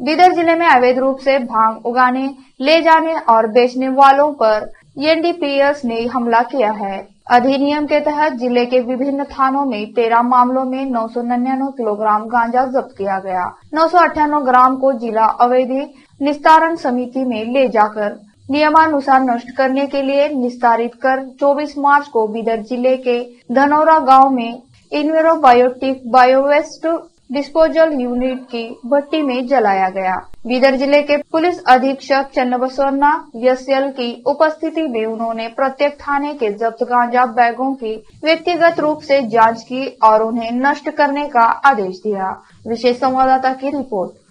बीदर ज़िले में अवैध रूप से भाँग उगाने, ले जाने और बेचने वालों पर एनडीपीएस ने हमला किया है। अधिनियम के तहत ज़िले के विभिन्न थानों में तेरह मामलों में नौ किलोग्राम गांजा जब्त किया गया। नौ सौ अठानवे ग्राम को जिला अवैध निस्तारण समिति में ले जाकर नियमानुसार नष्ट करने के लिए निस्तारित कर 24 मार्च को बीदर ज़िले के धनौरा गाँव में Enviro biotic biowaste disposal unit की भट्टी में जलाया गया। बीदर ज़िले के पुलिस अधीक्षक चन्नबसोना यसल की उपस्थिति में उन्होंने प्रत्येक थाने के जब्त गांजा बैगों की व्यक्तिगत रूप से जाँच की और उन्हें नष्ट करने का आदेश दिया। विशेष संवाददाता की रिपोर्ट।